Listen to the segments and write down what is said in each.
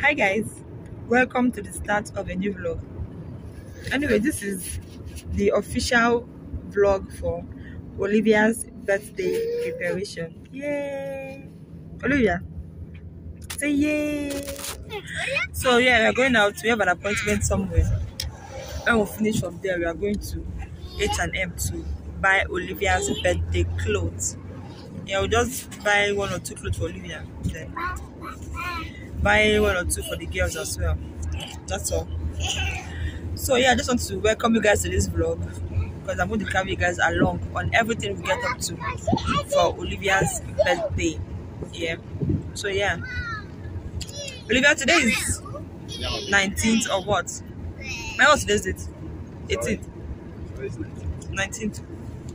hi guys. Welcome to the start of a new vlog. Anyway this is the official vlog for olivia's birthday preparation. Yay! Olivia say yay! So yeah we're going out. We have an appointment somewhere. When we finish from there we are going to h&m to buy olivia's birthday clothes. Yeah we'll just buy one or two clothes for olivia. Then buy one or two for the girls as well. That's all. So yeah i just want to welcome you guys to this vlog because i'm going to carry you guys along on everything we get up to for olivia's birthday. Yeah. So yeah. Olivia today is 19th or what? My what today's date? 18th 19th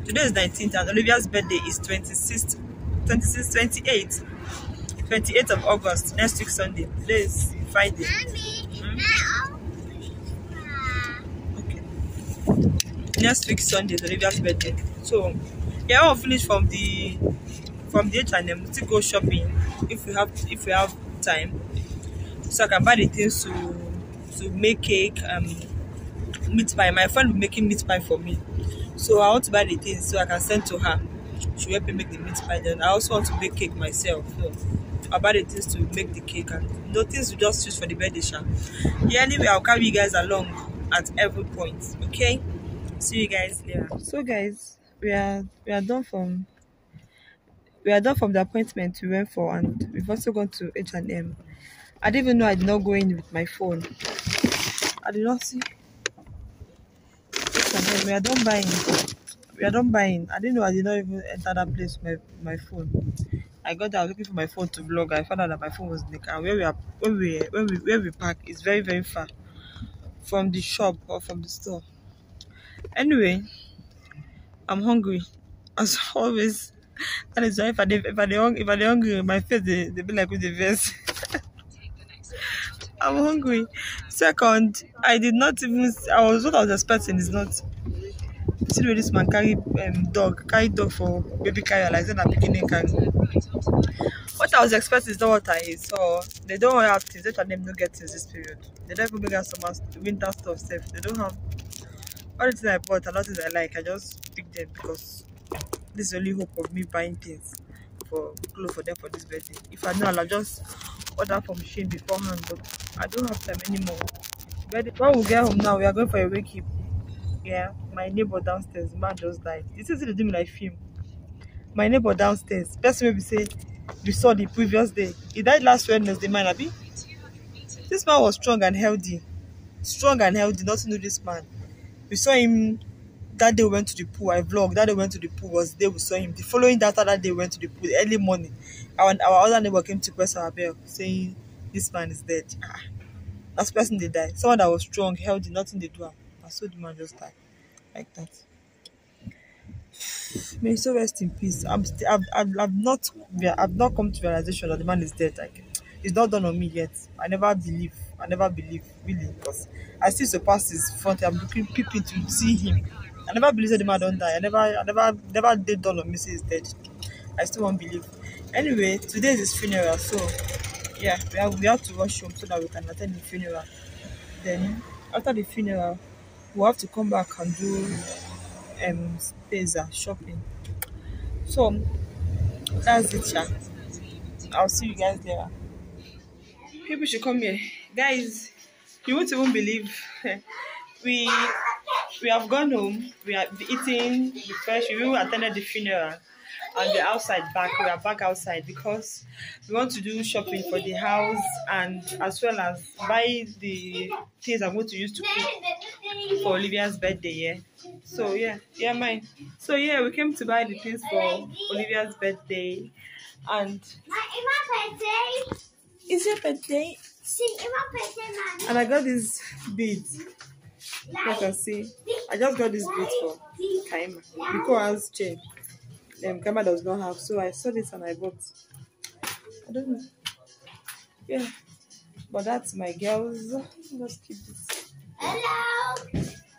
today is 19th and olivia's birthday is 26th 26th 28th 28th of August, next week Sunday. Today is Friday. Hmm? Okay. Next week Sunday is Olivia's birthday. So yeah, I'll finish from the from the H&M to go shopping if we have if we have time. So I can buy the things to to make cake, um meat pie. My friend will making meat pie for me. So I want to buy the things so I can send to her. She will help me make the meat pie. Then I also want to make cake myself. So about the things to make the cake and the things we just choose for the birthday shop. Yeah, anyway, I'll carry you guys along at every point. Okay, see you guys later. So, guys, we are we are done from we are done from the appointment we went for, and we've also gone to H and M. I didn't even know I did not go in with my phone. I did not see. H&M. We are done buying. We are done buying. I didn't know I did not even enter that place with my, my phone. I got there, I was looking for my phone to vlog. I found out that my phone was in the car. Where we are, where we, where we, where we park is very, very far from the shop or from the store. Anyway, I'm hungry, as always. That is why if I if I if I dey hungry, my face they, they be like with the verse. I'm hungry. Second, I did not even. I was what I was expecting is not. See the this man carry um, dog, carry dog for baby carrier like that beginning carry. What I was expecting is not what I is. So they don't have things. They tell them no get things this period. They don't even make us summer winter stuff safe. They don't have all the things I bought and all things I like. I just pick them because this is the only hope of me buying things for clothes for them for this birthday. If I know, I'll just order from Shein beforehand, but I don't have time anymore. But when we get home now, we are going for a wake up. Yeah, my neighbor downstairs, man just died. This is the do me like film. My neighbor downstairs, person maybe say we saw the previous day. He died last Wednesday, man, Abi. This man was strong and healthy. Strong and healthy, not to this man. We saw him that day we went to the pool. I vlogged that day we went to the pool was the day we saw him. The following day after that day we went to the pool early morning. Our, our other neighbor came to press our bell saying this man is dead. Ah, that's the person they died. Someone that was strong, healthy, nothing they do. Saw the man just die like that. May so rest in peace. I'm still, I've, I've, I've not, I've not come to realization that the man is dead. Like, it's not done on me yet. I never believe. I never believe really because I still surpass his front. I'm looking peeping to see him. I never believe that the man don't die. I never, I never, never did done on me say he's dead. I still won't believe. Anyway, today is his funeral, so yeah, we have, we have to rush home so that we can attend the funeral. Then after the funeral, we'll have to come back and do um spaza shopping. So that's it, yeah. I'll see you guys there. People should come here, guys. You won't even believe we we have gone home. We are eating the fresh. We even attended the funeral and we're outside back. We are back outside because we want to do shopping for the house and as well as buy the things I'm going to use to cook for Olivia's birthday. Yeah. So yeah, yeah, mine. So yeah, we came to buy the things for Olivia's birthday, and your birthday. See, Imam birthday. And I got these beads. You can see, I just got this beads for Kaima. Because chain. Um, Kaima does not have, so I saw this and I bought. I don't know. Yeah, but that's my girls. Just keep this. Hello.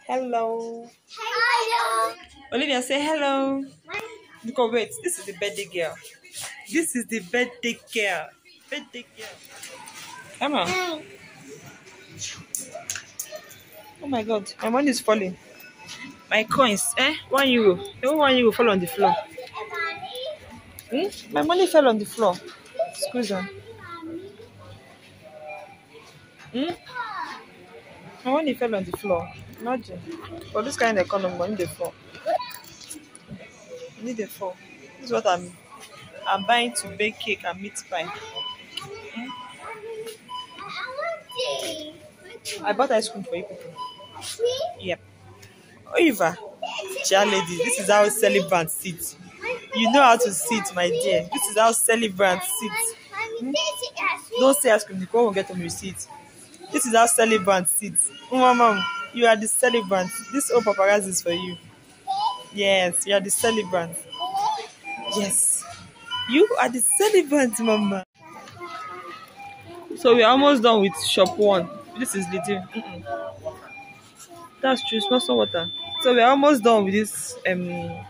Hello. Hello. Olivia, say hello. Because wait, this is the birthday girl. This is the birthday girl. Birthday girl. Come on. Oh my god, my money is falling. My coins, eh? One euro. Even one euro fall on the floor. Hmm? My money fell on the floor. Squeeze on. Hmm? My money fell on the floor. Imagine. For this kind of economy, money dey fall. Money dey fall. This is what I'm I'm buying to bake cake and meat pie. Hmm? I bought ice cream for you people. Yep. Oliver, chair lady, this is how celebrant sit. You know how to sit, my dear. This is how celebrant sit. Hmm? Don't say ice cream, the girl will get on receipt. This is how celebrant sits. Oh, mama, you are the celebrant. This whole paparazzi is for you. Yes, you are the celebrant. Yes, you are the celebrant, mama. So we're almost done with shop one. This is little. Mm-mm. That's true. Small some water. So we're almost done with this um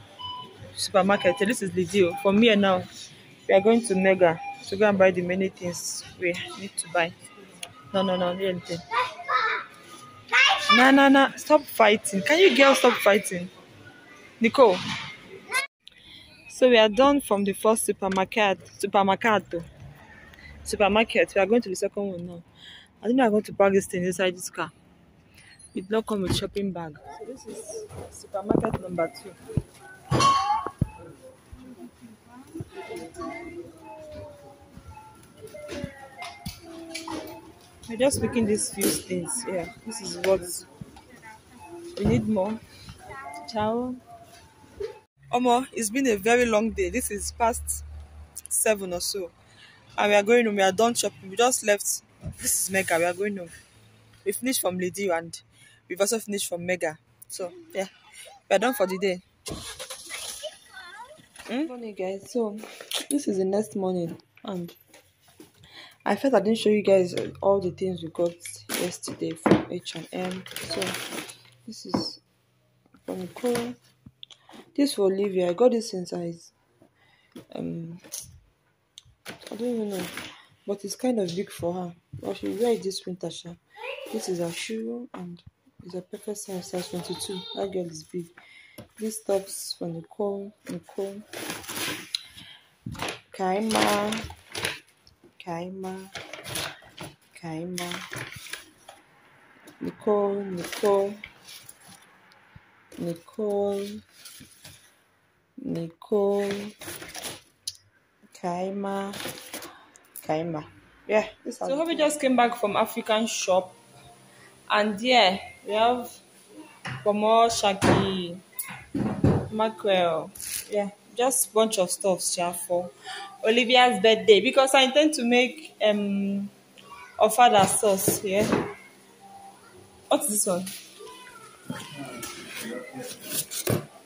supermarket. This is Lidl. From here now, we are going to Mega to go and buy the many things we need to buy. No, no, no, anything. No, no, no. Stop fighting. Can you girls stop fighting? Nicole. So we are done from the first supermarket. Supermarket. Supermarket. We are going to the second one now. I think we are going to park this thing inside this car. It not come with shopping bag. So this is supermarket number two. We're just picking these few things. Yeah, this is what we need more. Ciao. Omo, it's been a very long day. This is past seven or so. And we are going home. We are done shopping. We just left. This is Mega. We are going home. We finished from Lady and we've also finished from Mega. So yeah, we are done for the day. Hmm? Morning, guys. So this is the next morning, and I felt I didn't show you guys all the things we got yesterday from H and M. So this is from Nicole. This for Olivia. I got this in size. Um, I don't even know, but it's kind of big for her. But she wear this winter. Sha. This is her shoe, and it's a perfect size, size 22. That girl is big. This tops for Nicole. Nicole. Kaima. Kaima. Kaima. Nicole. Nicole. Nicole. Nicole. Kaima. Kaima. Yeah. So we just came back from African shop, and yeah, we have Pomo Shaki, mackerel. Yeah, just bunch of stuff yeah, for Olivia's birthday because I intend to make um ofada sauce. Yeah. What is this one?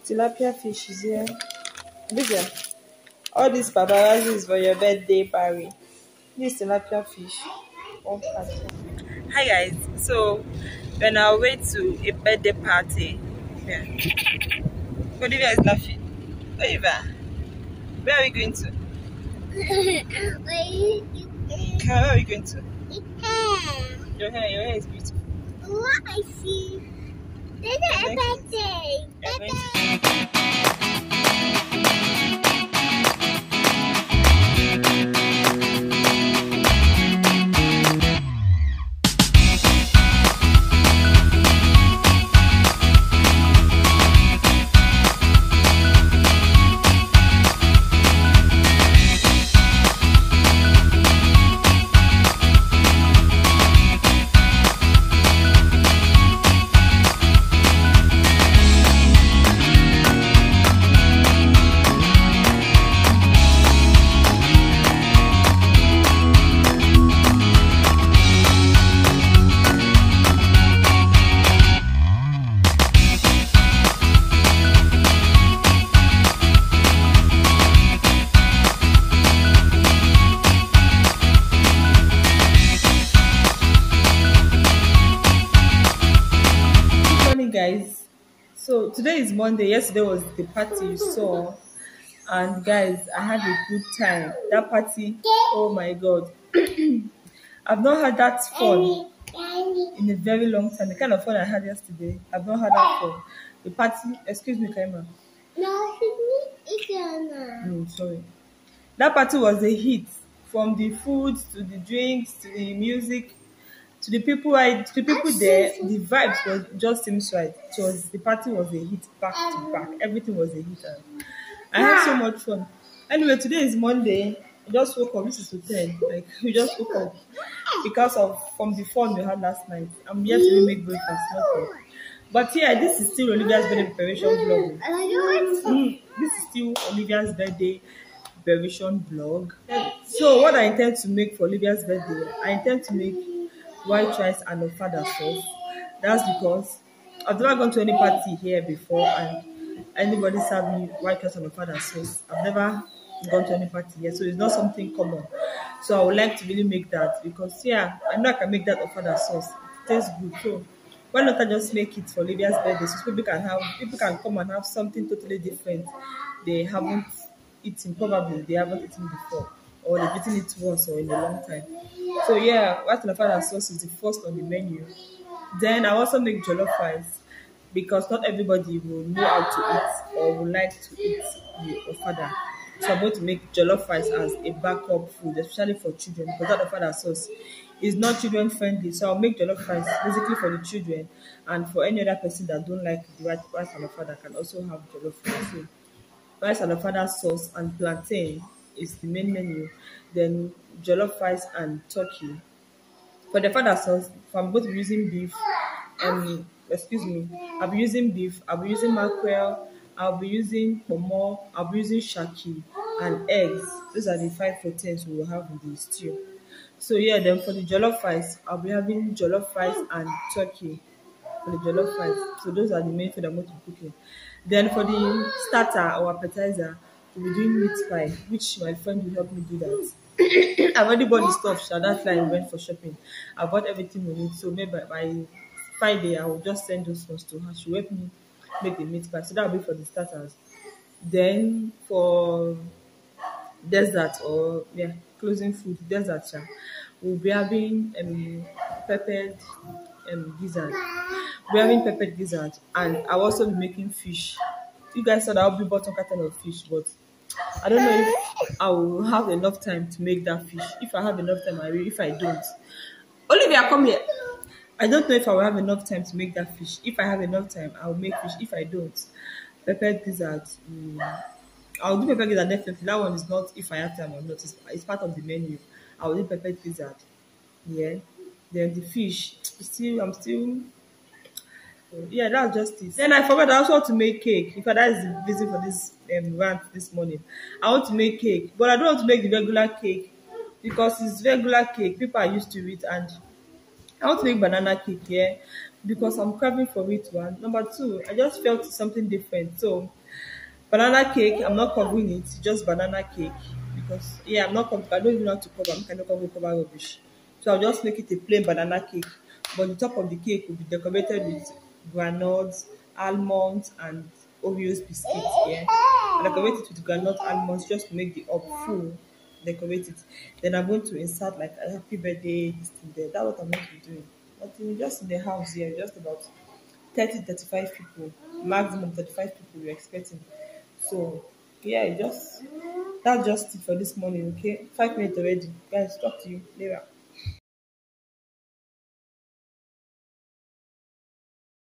Tilapia fish is here. Olivia, all these paparazzi is for your birthday party. This tilapia fish. Oh, Hi guys, so we're our way to a birthday party. Yeah. Olivia is laughing. Olivia, where are we going to? Where are we going to? Your hair, your hair is beautiful. What I see. This is a you. birthday. So today is Monday. Yesterday was the party you saw, and guys, I had a good time. That party, oh my god, I've not had that fun in a very long time. The kind of fun I had yesterday, I've not had that fun. The party, excuse me, Kaima. No, it's. No, sorry. That party was a hit. From the food to the drinks to the music to the people I to the people there, the vibes was just seems right. It was the party was a hit back to back. Everything was a hit. And I had so much fun. Anyway, today is Monday. I just woke up. This is to ten. Like we just woke up because of from the fun we had last night. I'm yet to make breakfast. Nothing. But yeah, this is still Olivia's birthday preparation vlog. Like it. Mm, this is still Olivia's birthday preparation vlog. So what I intend to make for Olivia's birthday, I intend to make white rice and ofada sauce. That's because I've never gone to any party here before and anybody served me white rice and ofada sauce. I've never gone to any party here, so it's not something common. So I would like to really make that because yeah, I know I can make that ofada sauce. It tastes good. So why not I just make it for Olivia's birthday so people can have people can come and have something totally different they haven't eaten probably they haven't eaten before or they've eaten it once or in a long time. So yeah, white and ofada sauce is the first on the menu. Then I also make jollof rice because not everybody will know how to eat or will like to eat the ofada. So I'm going to make jollof rice as a backup food, especially for children, because that ofada sauce is not children friendly. So I'll make jollof rice basically for the children and for any other person that don't like the rice and ofada can also have jollof rice. So rice and ofada sauce and plantain is the main menu. Then jollof rice and turkey. For the father sauce, I'm be using beef, um, excuse me, I'll be using beef, I'll be using mackerel, I'll be using pomo, I'll be using shaki and eggs. Those are the five proteins we will have in the stew. So yeah, then for the jollof rice, I'll be having jollof rice and turkey for the jollof rice. So those are the main food I'm going to be cooking. Then for the starter or appetizer, doing meat pie, which my friend will help me do that. I've already bought the stuff, so that's why I went for shopping. I bought everything we need, so maybe by Friday I will just send those ones to her. She'll help me make the meat pie. So that'll be for the starters. Then for dessert or yeah, closing food, dessert, yeah, we'll be having um peppered um gizzard. We're having peppered gizzard, and I'll also be making fish. You guys said I'll be bought some carton of fish, but I don't know if I will have enough time to make that fish. If I have enough time, I will. If I don't, Olivia, come here. I don't know if I will have enough time to make that fish. If I have enough time, I will make fish. If I don't, peppered gizzard. mm, I'll do peppered gizzard definitely. That one is not if I have time or not. It's, it's part of the menu. I will do peppered gizzard. Yeah. Then the fish. Still, I'm still yeah, that's just it. Then I forgot I also want to make cake. In fact, that is the reason for this um, rant this morning. I want to make cake, but I don't want to make the regular cake because it's regular cake. People are used to it, and I want to make banana cake. Yeah, because I'm craving for it. One number two, I just felt something different. So banana cake, I'm not covering it. Just banana cake because yeah, I'm not. cov- I don't even know how to cover. Kind of cover cover rubbish. So I'll just make it a plain banana cake. But the top of the cake will be decorated with granules, almonds, and Oreos biscuits. Yeah, I decorate it with granite almonds just to make the up full. Decorate it. Then I'm going to insert like a happy birthday this thing there. That's what I'm going to be doing. Nothing, just in the house here, just about 30 35 people, maximum 35 people we're expecting. So yeah, just that's just for this morning, okay? Five minutes already. Guys, talk to you later.